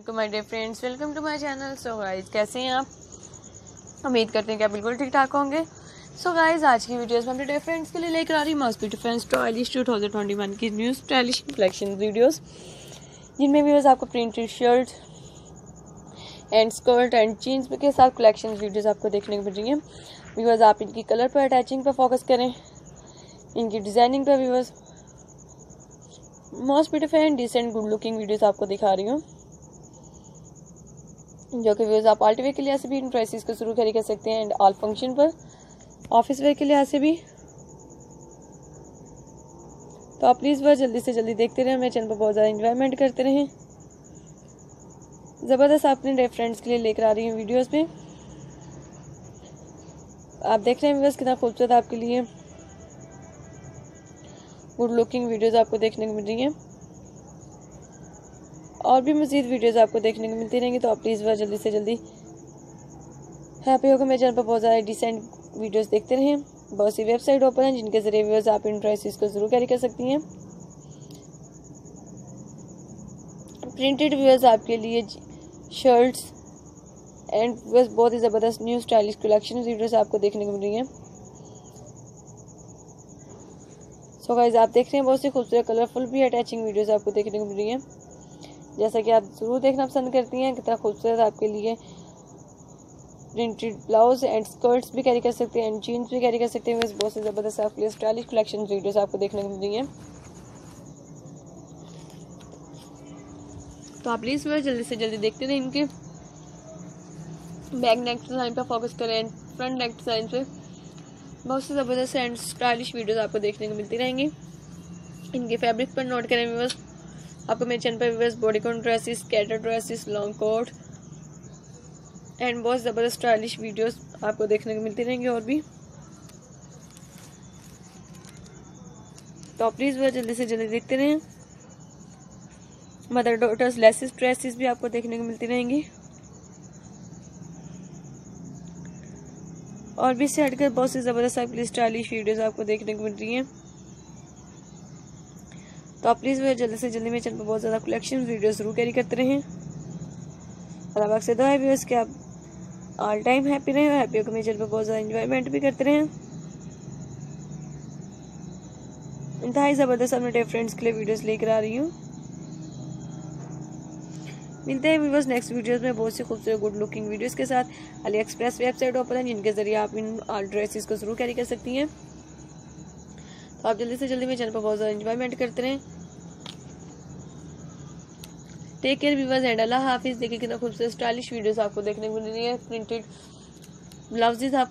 Welcome my dear friends welcome to my channel so guys कैसे हैं आप? उम्मीद करते हैं कि आप बिल्कुल ठीक ठाक होंगे। सो so गाइस आज की वीडियोस में अपने डियर फ्रेंड्स के लिए लेकर आ रही हूँ मॉस्पी defence stylish two thousand twenty one की न्यू स्टाइलिश कलेक्शन वीडियोस जिनमें व्यूअर्स आपको printed shirt and skirt and jeans के साथ कलेक्शन वीडियोस आपको देखने को मिल रही व्यूअर्स आप इनकी कलर पर अटैचिंग पर फोकस करें। इनकी डिज़ाइनिंग पर viewers most beautiful and decent good looking videos आपको दिखा रही हूँ। जो कि व्यूज़ आप आल्टी वे के लिहाज से भी इन प्राइसेस को शुरू खरीद कर सकते हैं एंड ऑल फ़ंक्शन पर। ऑफ़िस वेयर के लिहाज से भी। तो आप प्लीज़ वह जल्दी से जल्दी देखते रहें, मेरे चैनल पर बहुत ज़्यादा इंजॉयमेंट करते रहें। ज़बरदस्त अपने फ्रेंड्स के लिए लेकर आ रही हूँ वीडियोस में। आप देख रहे हैं व्यूअर्स कितना खूबसूरत आपके लिए गुड लुकिंग वीडियोस आपको देखने को मिल रही हैं। और भी मज़ीद वीडियोस आपको देखने को मिलती रहेंगी तो आप प्लीज़ वह जल्दी से जल्दी हैप्पी होकर मेरे चैनल पर बहुत ज़्यादा डिसेंट वीडियोस देखते रहें। बहुत सी वेबसाइट ओपन हैं, जिनके ज़रिए व्यूअर्स आप इन प्राइसेस को ज़रूर कैरी कर सकती हैं। प्रिंटेड व्यूअर्स आपके लिए शर्ट्स एंड बस बहुत ही ज़बरदस्त न्यू स्टाइलिश कलेक्शन वीडियोस आपको देखने को मिल रही हैं। सो गाइज़ आप देख रहे हैं, बहुत सी खूबसूरत कलरफुल भी अटैचिंग वीडियोस आपको देखने को मिल रही हैं। जैसा कि आप ज़रूर देखना पसंद करती हैं, कितना खूबसूरत आपके लिए प्रिंटेड ब्लाउज एंड स्कर्ट्स भी कैरी कर सकते हैं एंड जीन्स भी कैरी कर सकते हैं। बहुत से ज़बरदस्त आपके लिए स्टाइलिश कलेक्शन वीडियोस आपको देखने को मिल रही हैं। तो आप प्लीज़ जल्दी से जल्दी देखते रहें इनके। बैक नेक डिज़ाइन पर फोकस करें एंड फ्रंट नेक डिज़ाइन पे। बहुत से ज़बरदस्त एंड स्टाइलिश वीडियोस आपको देखने को मिलती रहेंगी। इनके फैब्रिक पर नोट करें व्यूअर्स आपको मेरे चैनल पर व्यूअर्स बॉडीकॉन ड्रेसेस कैटर ड्रेसेस लॉन्ग कोट एंड बहुत ज़बरदस्त स्टाइलिश वीडियोस आपको देखने को मिलती रहेंगी और भी। तो प्लीज़ वह जल्दी से जल्दी देखते रहें। मदर डॉटर्स लेसिस ड्रेसेस भी आपको देखने को मिलती रहेंगी। और भी से हटकर बहुत सी ज़बरदस्त आपके स्टाइलिश वीडियोस आपको देखने को मिल रही हैं। तो आप प्लीज़ वह जल्दी से जल्दी मेरे चैनल पर बहुत ज़्यादा कलेक्शन वीडियो ज़रूर कैरी करते रहें। और अब आपसे दो है व्यूअर्स आप ऑल टाइम हैप्पी रहें और हैप्पी होकर मेरे चैनल पर बहुत ज़्यादा इंजॉयमेंट भी करते रहें। इंतहाई ज़बरदस्त अपने फ्रेंड्स के लिए वीडियोस लेकर आ रही हूँ। मिलते हैं व्यूवर्स नेक्स्ट वीडियोस में बहुत सी खूबसूरत गुड लुकिंग वीडियोस के साथ। अली एक्सप्रेस वेबसाइट ओपन है, जिनके ज़रिए आप इन ड्रेसेस को ज़रूर कैरी कर सकती हैं। तो आप जल्दी से जल्दी मेरे चैनल पर बहुत ज़्यादा इंजॉयमेंट करते रहें। टेक केयर व्यूवर्स एंड अल्लाह हाफिज़ देखिए कितना खूबसूरत स्टाइलिश वीडियोस आपको देखने को मिल रही है। प्रिंटेड ब्लाउजेज आपको